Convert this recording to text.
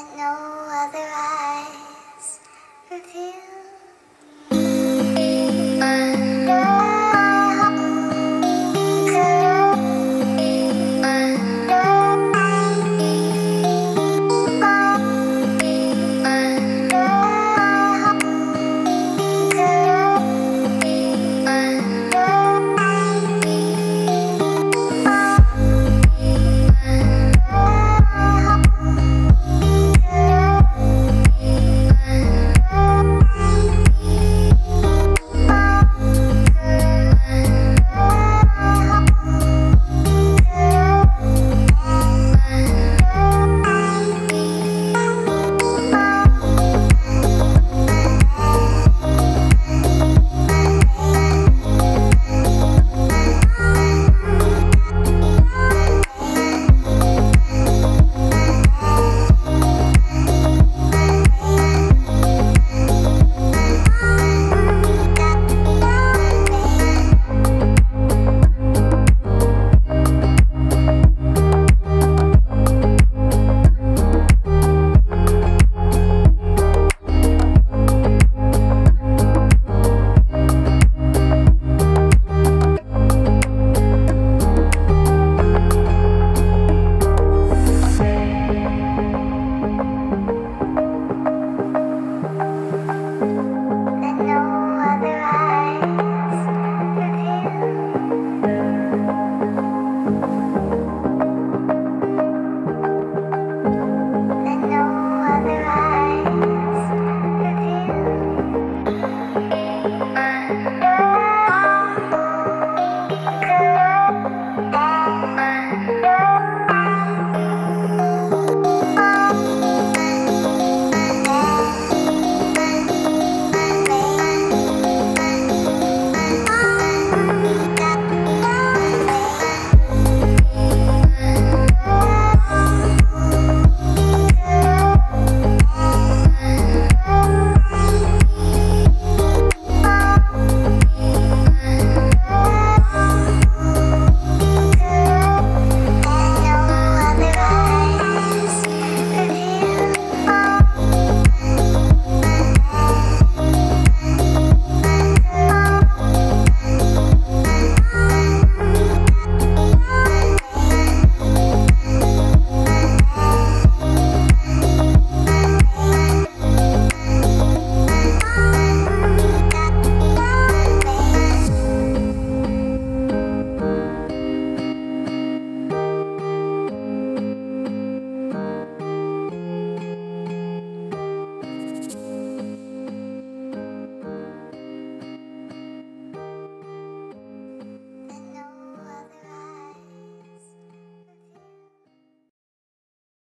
didn't know